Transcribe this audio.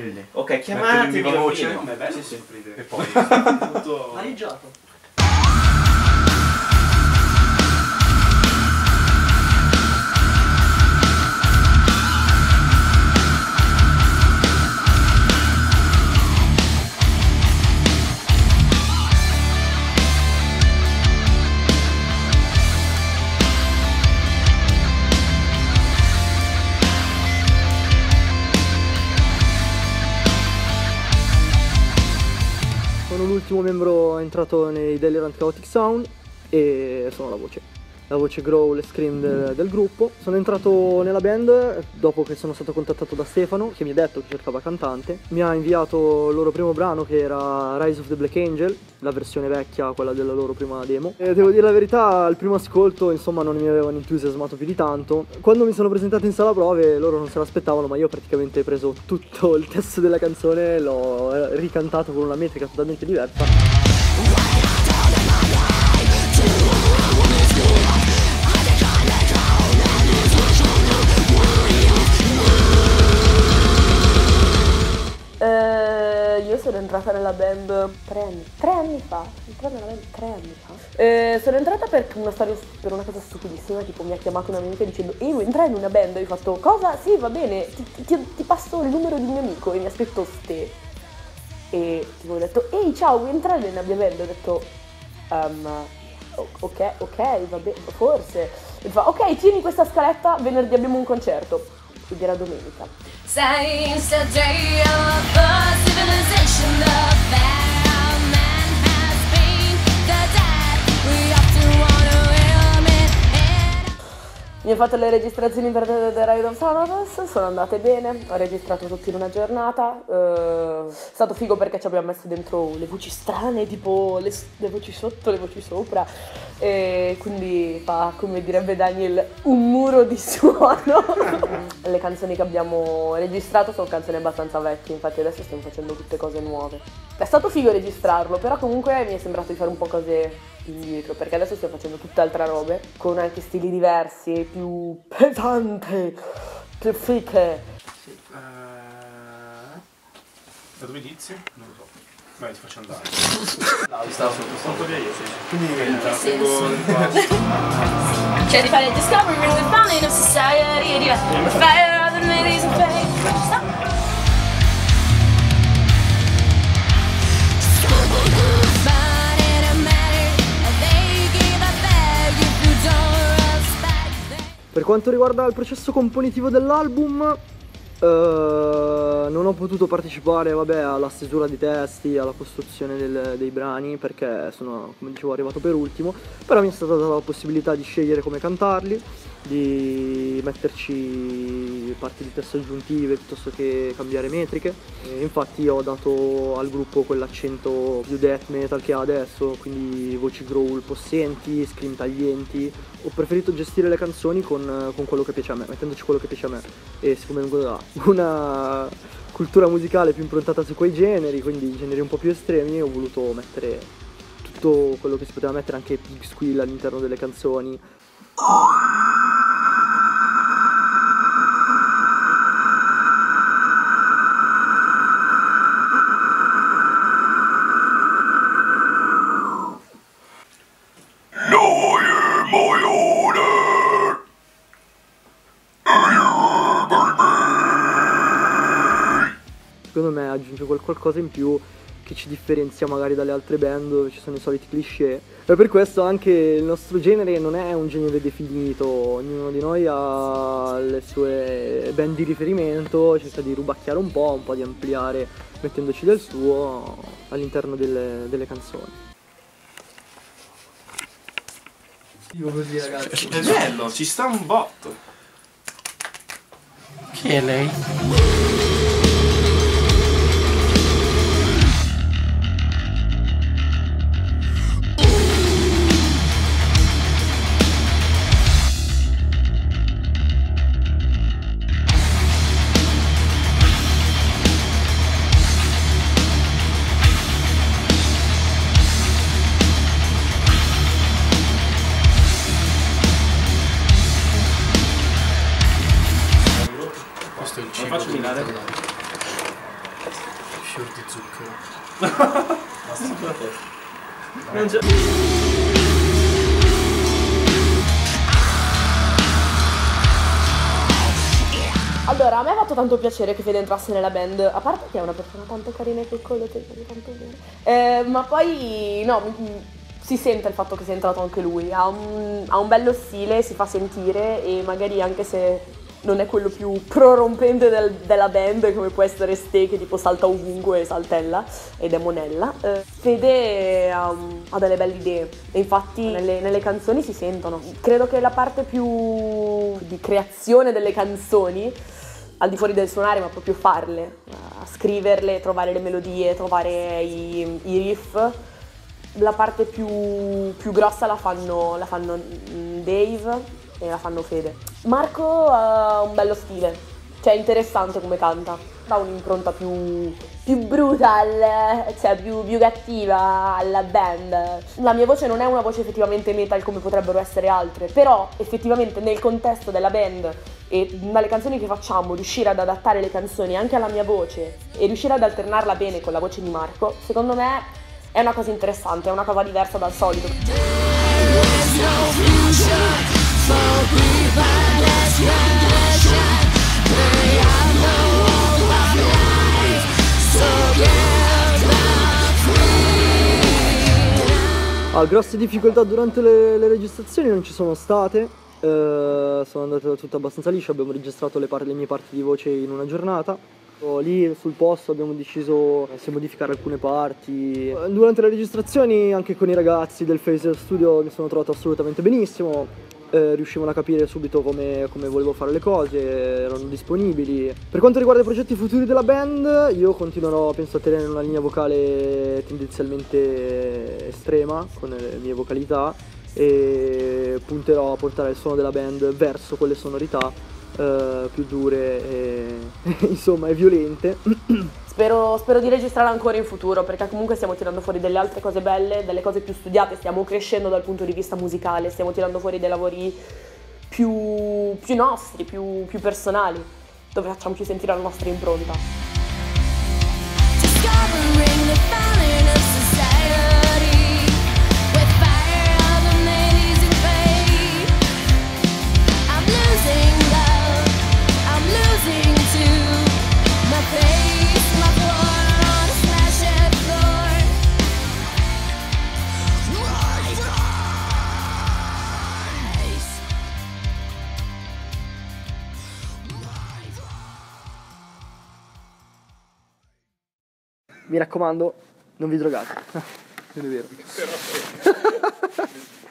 Belle. Ok, chiamatemi voce. Ma è bello Sì, sì. E poi... Tutto... Maneggiato. L'ultimo membro entrato nei Delirant Chaotic Sound e sono la voce. La voce growl e scream del, del gruppo. Sono entrato nella band dopo che sono stato contattato da Stefano, che mi ha detto che cercava cantante. Mi ha inviato il loro primo brano che era Rise of the Black Angel, la versione vecchia, quella della loro prima demo. E devo dire la verità, al primo ascolto insomma non mi avevano entusiasmato più di tanto. Quando mi sono presentato in sala prove loro non se l'aspettavano, ma io ho praticamente preso tutto il testo della canzone e l'ho ricantato con una metrica totalmente diversa. Sono entrata nella band tre anni, tre anni fa. Entrata nella band tre anni fa. Eh, sono entrata per una storia, per una cosa stupidissima, tipo mi ha chiamato una mia amica dicendo Ehi, vuoi entrare in una band? E io ho fatto cosa? Sì, va bene, ti, ti- ti passo il numero di un mio amico e mi ha scritto Ste. E tipo ho detto, ehi ciao, vuoi entrare nella mia band? Ho detto, "Ehm, o- ok, ok, va bene, forse. E fa, ok, tieni questa scaletta, venerdì abbiamo un concerto. Quindi era domenica. Since the day fatto le registrazioni per The, Ride of Thanatos, sono andate bene, ho registrato tutto in una giornata, eh, stato figo perché ci abbiamo messo dentro le voci strane, tipo le, le voci sotto, le voci sopra, e quindi fa, come direbbe Daniel, un muro di suono. le canzoni che abbiamo registrato sono canzoni abbastanza vecchie, infatti adesso stiamo facendo tutte cose nuove. È stato figo registrarlo, però comunque mi è sembrato di fare un po' cose indietro, perché adesso stiamo facendo tutt'altra robe, con anche stili diversi, più pesanti, più fiche. Sì, eh, Da dove inizi? Non lo so. Vai, ti faccio andare. No, stavo sotto Sotto di io, sì. Quindi qua. Cioè di fare discovery, the founding of society, e fire of the ladies and faith. Per quanto riguarda il processo componitivo dell'album, eh, non ho potuto partecipare vabbè, alla stesura di testi, alla costruzione del- dei brani perché sono, come dicevo, arrivato per ultimo, però mi è stata data la possibilità di scegliere come cantarli, di metterci parti di testo aggiuntive piuttosto che cambiare metriche. E infatti ho dato al gruppo quell'accento più death metal che ha adesso, quindi voci growl possenti, scream taglienti. Ho preferito gestire le canzoni con, con quello che piace a me, mettendoci quello che piace a me. E siccome vengo da una cultura musicale più improntata su quei generi, quindi generi un po' più estremi, ho voluto mettere tutto quello che si poteva mettere, anche Pig Squill all'interno delle canzoni. Secondo me aggiunge quel qualcosa in più che ci differenzia magari dalle altre band dove ci sono i soliti cliché. E per questo anche il nostro genere non è un genere definito, ognuno di noi ha le sue band di riferimento, cerca di rubacchiare un po', un po' di ampliare mettendoci del suo all'interno delle, delle canzoni. Io così ragazzi. È bello, ci sta un botto. Chi è lei? Questo è il cibo. faccio di mirare? Natale. fior di zucchero. Testa. Non c'è- Allora, a me ha fatto tanto piacere che Fede entrasse nella band, a parte che è una persona tanto carina e piccola, tanto bene. Eh, ma poi, no, mi- mi- si sente il fatto che sia entrato anche lui, ha un, ha un bello stile, si fa sentire e magari anche se non è quello più prorompente del- della band, come può essere Ste che tipo salta ovunque e saltella ed è monella, eh, Fede un- ha delle belle idee e infatti nelle, nelle canzoni si sentono. Credo che la parte più di creazione delle canzoni al di fuori del suonare, ma proprio farle, a scriverle, trovare le melodie, trovare i, i riff. La parte più, più grossa la fanno, la fanno mm, Dave e la fanno Fede. Marco ha un bello stile, cioè è interessante come canta, ha un'impronta più, più brutal, cioè più, più cattiva alla band. La mia voce non è una voce effettivamente metal come potrebbero essere altre, però effettivamente nel contesto della band e dalle canzoni che facciamo riuscire ad adattare le canzoni anche alla mia voce e riuscire ad alternarla bene con la voce di Marco, secondo me è una cosa interessante, è una cosa diversa dal solito. Ah, grosse difficoltà durante le, le registrazioni non ci sono state, eh, sono andate tutte abbastanza lisce, abbiamo registrato le, le mie parti di voce in una giornata. Lì sul posto abbiamo deciso se modificare alcune parti. Eh, Durante le registrazioni anche con i ragazzi del Phaser Studio mi sono trovato assolutamente benissimo, eh, riuscivano a capire subito come, come volevo fare le cose, erano disponibili. Per quanto riguarda i progetti futuri della band, io continuerò penso a tenere una linea vocale tendenzialmente estrema con le mie vocalità e punterò a portare il suono della band verso quelle sonorità eh, più dure e insomma e violente. Spero, spero di registrare ancora in futuro perché comunque stiamo tirando fuori delle altre cose belle, delle cose più studiate, stiamo crescendo dal punto di vista musicale, stiamo tirando fuori dei lavori più, più nostri, più, più personali, dove facciamo più sentire la nostra impronta. Discovering Mi raccomando, non vi drogate. Non è vero.